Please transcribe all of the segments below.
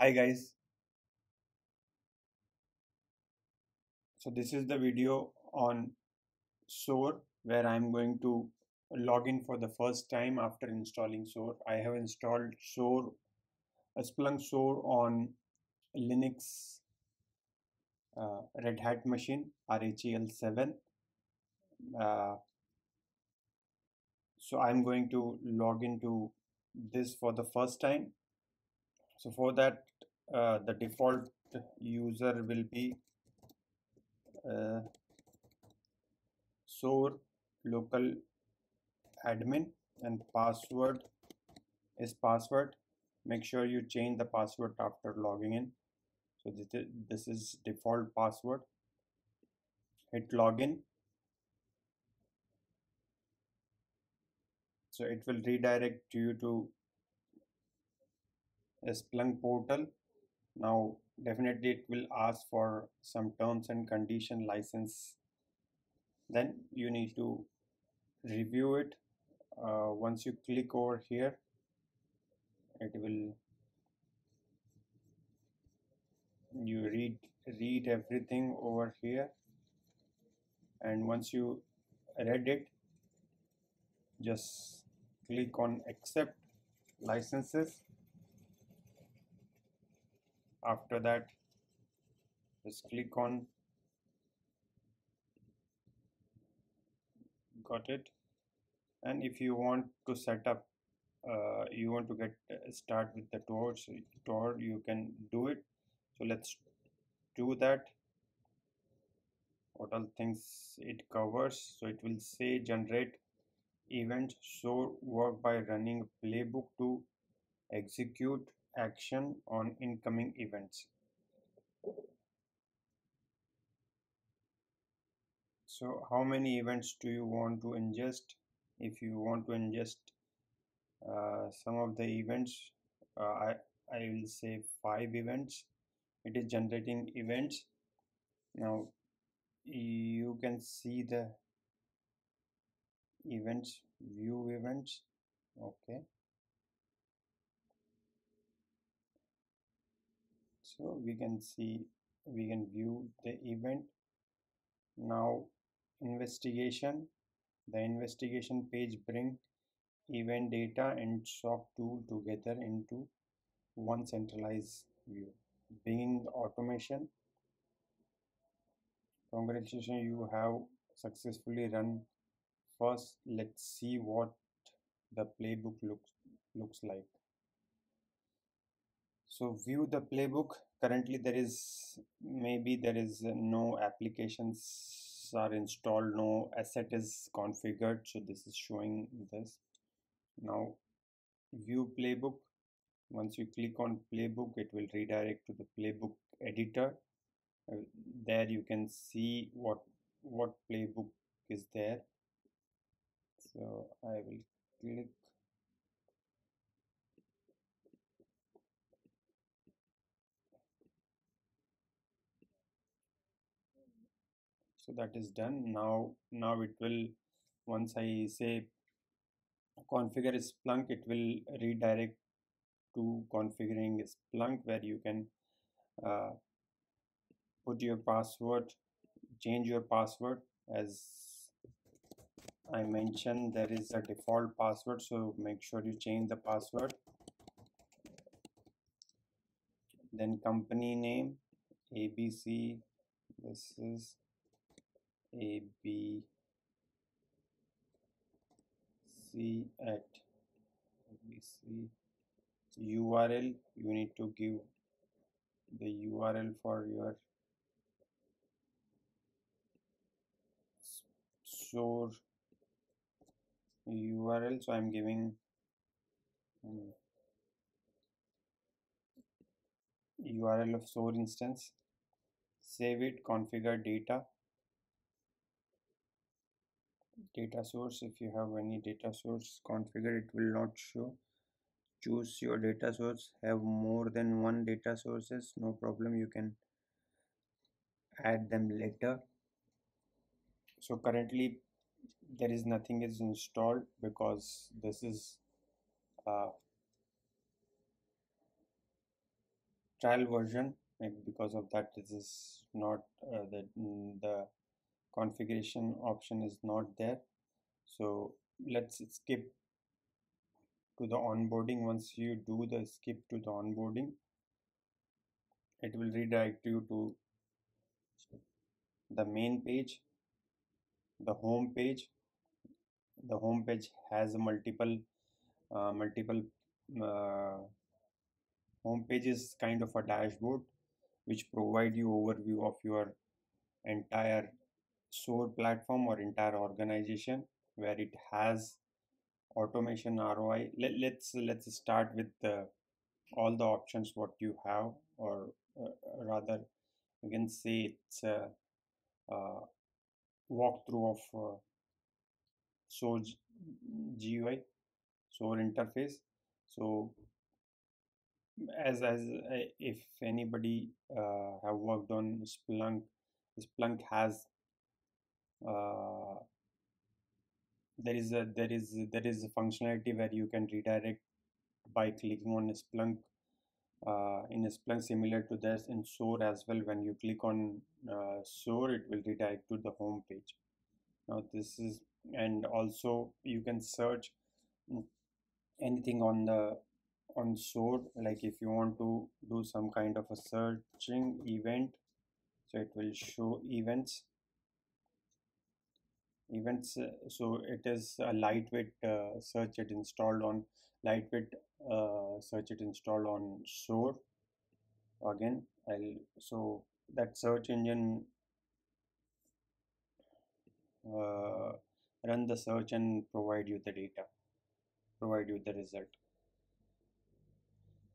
Hi guys, so this is the video on SOAR where I'm going to log in for the first time after installing SOAR. I have installed SOAR, Splunk SOAR on Linux uh, Red Hat machine RHEL7. Uh, so I'm going to log into this for the first time. So for that, uh, the default user will be uh, local admin and password is password. Make sure you change the password after logging in. So this is, this is default password. Hit login. So it will redirect you to Splunk portal. Now definitely it will ask for some terms and condition license. Then you need to review it. Uh, once you click over here it will you read read everything over here. And once you read it just click on accept licenses after that just click on got it. And if you want to set up uh, you want to get uh, start with the tour so Tor you can do it. So let's do that. What all things it covers so it will say generate event show work by running playbook to execute action on incoming events. So how many events do you want to ingest? If you want to ingest uh, some of the events uh, I, I will say five events. It is generating events. Now you can see the events view events. Okay so we can see we can view the event. Now investigation. The investigation page bring event data and SOC tool together into one centralized view. Being automation. Congratulations you have successfully run. First let's see what the playbook looks looks like so view the playbook. Currently there is maybe there is no applications are installed no asset is configured. So this is showing this. Now view playbook. Once you click on playbook it will redirect to the playbook editor. Uh, there you can see what what playbook is there. So I will click so that is done. Now now it will once I say configure Splunk it will redirect to configuring Splunk where you can uh, put your password change your password. As I mentioned there is a default password so make sure you change the password. Then company name ABC this is ABC at ABC URL you need to give the URL for your SOAR URL so I'm giving um, URL of SOAR instance. Save it configure data data source. If you have any data source configure it will not show. Choose your data source. Have more than one data sources. No problem. You can add them later. So currently there is nothing is installed because this is uh, trial version. Because of that this is not uh, the, the configuration option is not there. So let's skip to the onboarding. Once you do the skip to the onboarding it will redirect you to the main page the home page. The home page has multiple uh, multiple uh, home page is kind of a dashboard which provide you overview of your entire SOAR platform or entire organization where it has automation ROI. Let, let's let's start with the, all the options what you have or uh, rather you can say it's a, a walkthrough of uh, SOAR GUI, SOAR interface. So as as uh, if anybody uh, have worked on Splunk, Splunk has uh, there is a there is there is a functionality where you can redirect by clicking on Splunk uh, in Splunk similar to this in SOAR as well. When you click on uh, SOAR, it will redirect to the home page. Now this is and also you can search anything on the on SOAR like if you want to do some kind of a searching event so it will show events events uh, so it is a lightweight uh, search it installed on lightweight uh, search it installed on SOAR. Again I'll so that search engine uh, run the search and provide you the data provide you the result.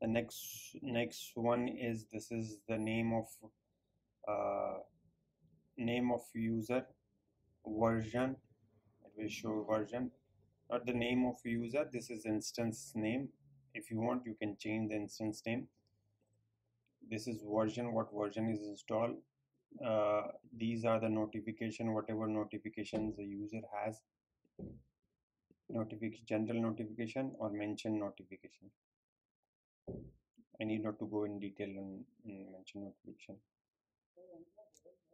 The next next one is this is the name of uh, name of user version it will show version not the name of user this is instance name. If you want you can change the instance name. This is version what version is installed. Uh, these are the notification whatever notifications the user has. Notification general notification or mention notification. I need not to go in detail on, mention notification.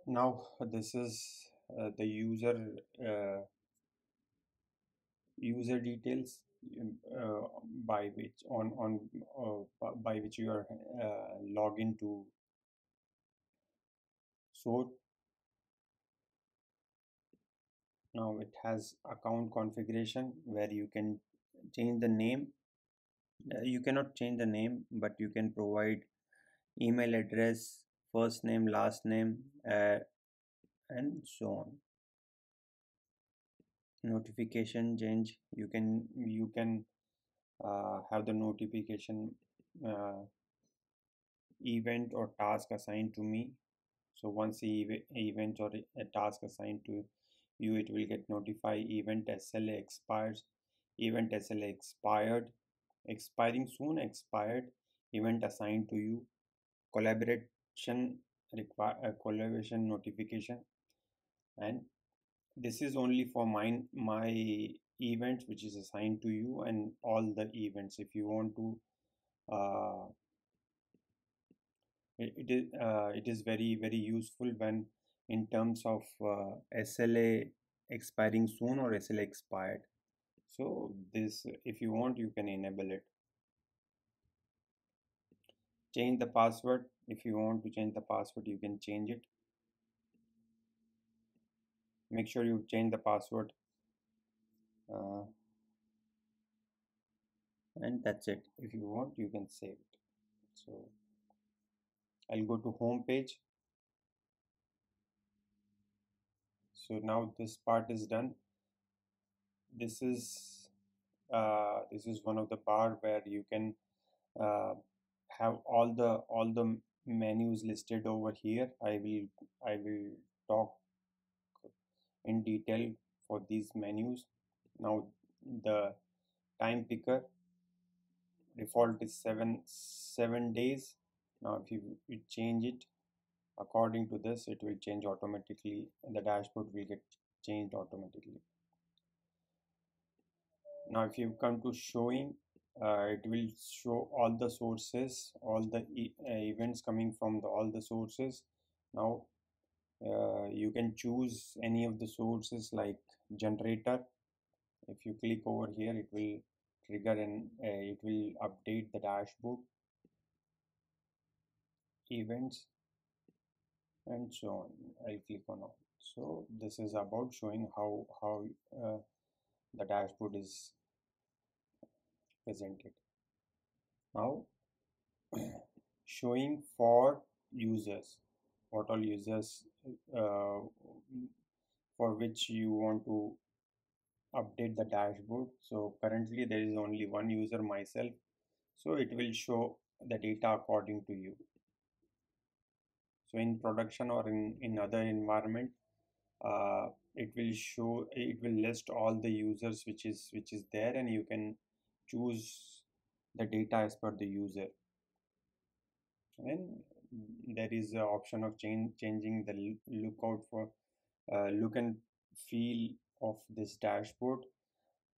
Now this is uh, the user uh, user details um, uh, by which on on uh, by which you are uh, log into. SOAR now it has account configuration where you can change the name. You cannot change the name but you can provide email address first name last name uh, and so on. Notification change you can you can uh, have the notification uh, event or task assigned to me. So once the event or a task assigned to you it will get notified. Event SLA expires event SLA expired expiring soon expired event assigned to you. Collaboration require a uh, collaboration notification and this is only for mine my events which is assigned to you and all the events. If you want to uh, it, is uh, it is very very useful when in terms of uh, SLA expiring soon or SLA expired. So this if you want you can enable it. Change the password. If you want to change the password you can change it make sure you change the password uh, and that's it. If you want you can save it. So I'll go to home page. So now this part is done. This is uh, this is one of the bar where you can uh, have all the all the menus listed over here. I will I will talk in detail for these menus. Now the time picker default is seven seven days. Now if you, you change it according to this it will change automatically and the dashboard will get changed automatically. Now if you come to showing uh, it will show all the sources all the e uh, events coming from the, all the sources. Now uh, you can choose any of the sources like generator. If you click over here it will trigger and uh, it will update the dashboard events and so on. I'll click on all. So this is about showing how how uh, the dashboard is presented. Now showing for users what all users uh, for which you want to update the dashboard. So currently there is only one user myself. So it will show the data according to you. So in production or in in other environment uh, it will show it will list all the users which is which is there and you can choose the data as per the user. And there is an option of change changing the lookout for uh, look and feel of this dashboard.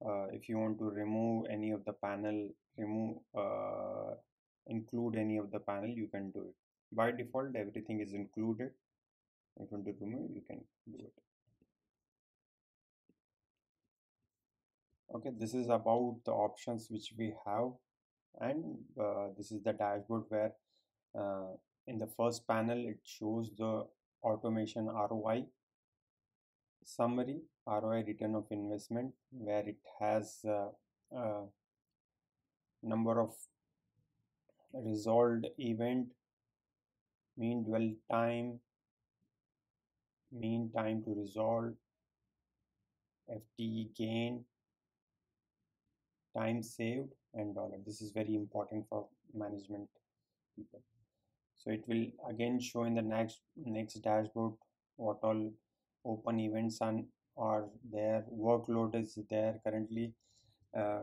Uh, if you want to remove any of the panel remove uh, include any of the panel you can do it. By default everything is included. If you want to remove you can do it. Okay this is about the options which we have and uh, this is the dashboard where uh, in the first panel it shows the automation ROI summary ROI return of investment where it has uh, uh number of resolved event mean dwell time mean time to resolve FTE gain time saved and dollar this is very important for management people so it will again show in the next next dashboard what all open events are there. Workload is there currently. Uh,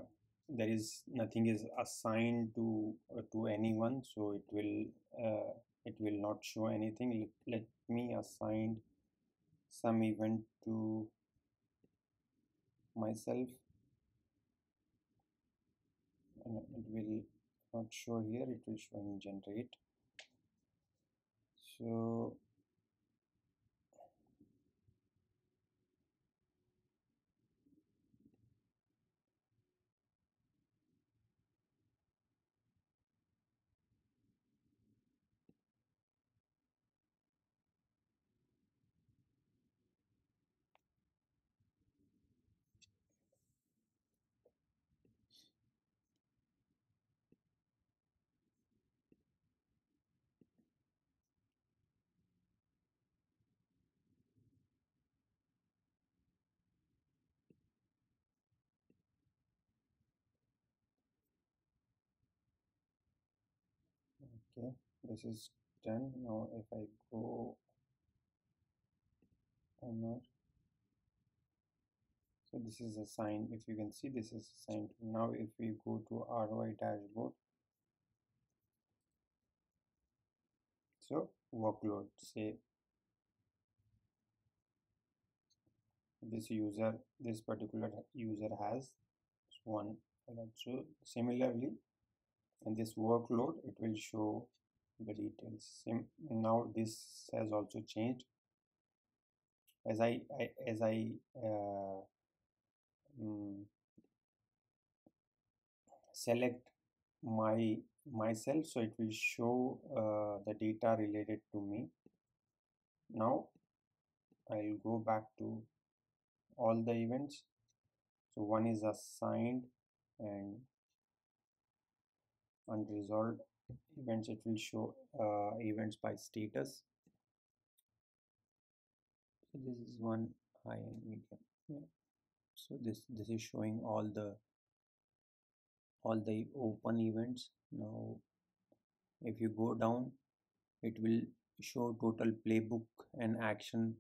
there is nothing is assigned to uh, to anyone. So it will uh, it will not show anything. Let, let me assign some event to myself. And it will not show here. It will show in generate so okay this is done. Now if I go so this is assigned if you can see this is assigned now if we go to ROI dashboard so workload say this user this particular user has one. So similarly in this workload it will show the details now this has also changed. As I, I as I uh, um, select my myself so it will show uh, the data related to me. Now I'll go back to all the events. So one is assigned and unresolved events it will show uh, events by status. So this is one high and medium. Yeah. so this this is showing all the all the open events. Now if you go down it will show total playbook and action.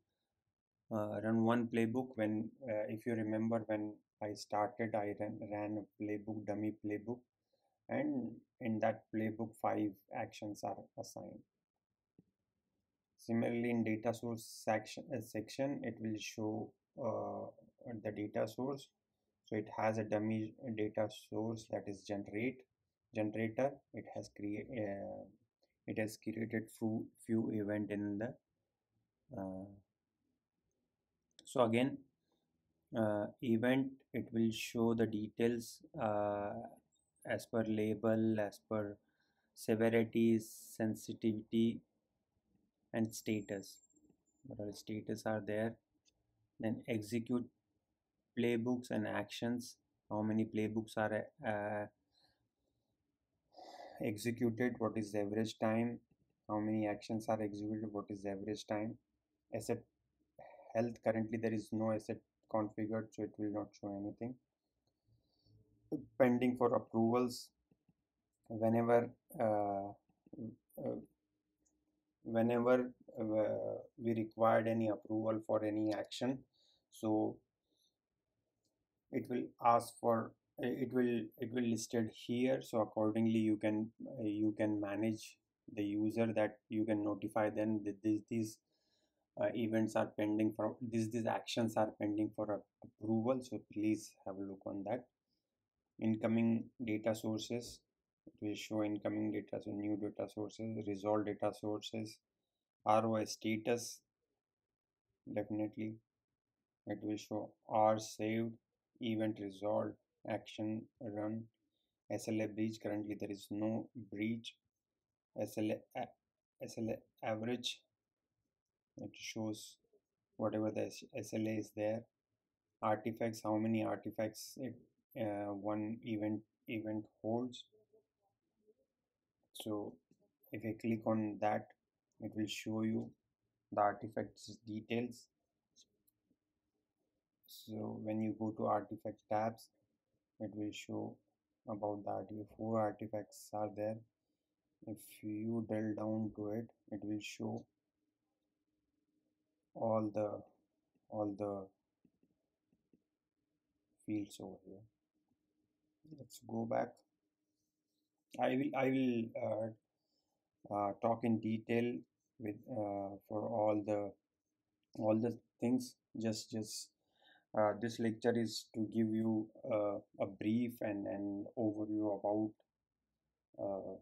Uh, run one playbook when uh, if you remember when I started I ran, ran a playbook dummy playbook and in that playbook five actions are assigned. Similarly in data source section, uh, section it will show uh, the data source. So it has a dummy data source that is generate generator. It has create uh, it has created few few event in the uh, so again uh, event it will show the details uh, as per label as per severity sensitivity and status. What are status are there then execute playbooks and actions. How many playbooks are uh, executed? What is the average time? How many actions are executed? What is the average time? Asset health currently there is no asset configured so it will not show anything pending for approvals whenever uh, uh, whenever uh, we required any approval for any action. So it will ask for it will it will listed here. So accordingly you can you can manage the user that you can notify them that these these uh, events are pending for these these actions are pending for approval. So please have a look on that incoming data sources. It will show incoming data so new data sources resolve data sources ROI status definitely. It will show R saved event resolved action run. SLA breach currently there is no breach. SLA SLA average. It shows whatever the SLA is there. Artifacts how many artifacts it Uh, one event event holds. So if I click on that it will show you the artifacts details. So when you go to artifact tabs it will show about the four artifacts are there. If you drill down to it it will show all the all the fields over here let's go back. I will i will uh, uh, talk in detail with uh, for all the all the things. Just just uh, this lecture is to give you uh, a brief and an overview about uh,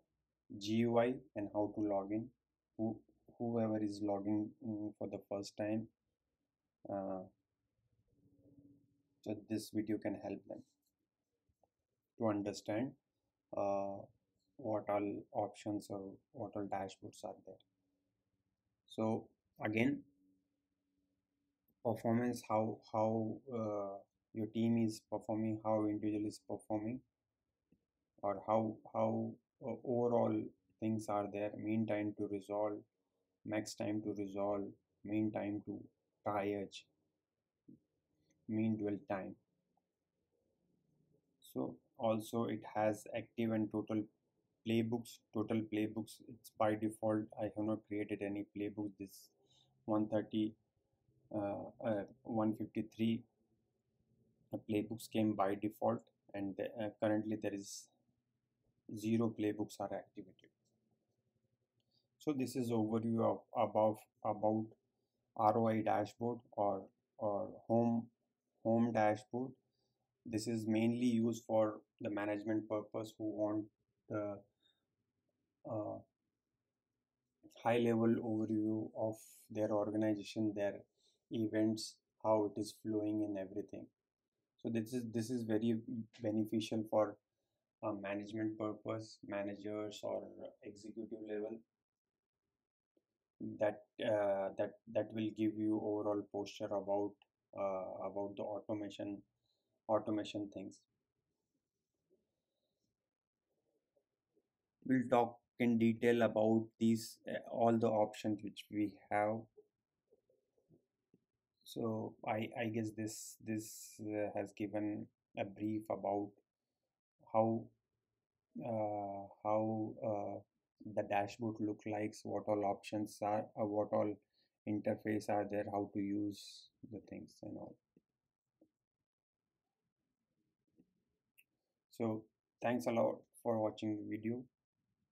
GUI and how to log in. Who, whoever is logging for the first time uh, so this video can help them to understand uh, what all options or what all dashboards are there. So again performance how how uh, your team is performing how individual is performing or how how uh, overall things are there mean time to resolve max time to resolve mean time to triage mean dwell time. So also it has active and total playbooks total playbooks. It's by default i have not created any playbook this 130 uh, uh, 153 playbooks came by default and uh, currently there is zero playbooks are activated. So this is overview of above about ROI dashboard or or home home dashboard this is mainly used for the management purpose who want the uh, high level overview of their organization their events how it is flowing and everything. So this is this is very beneficial for uh, management purpose managers or executive level. That uh, that that will give you overall posture about uh, about the automation automation things. We'll talk in detail about these uh, all the options which we have. So i i guess this this uh, has given a brief about how uh, how uh, the dashboard look like what all options are uh, what all interface are there how to use the things and all so thanks a lot for watching the video.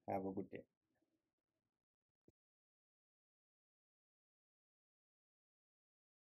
Have a good day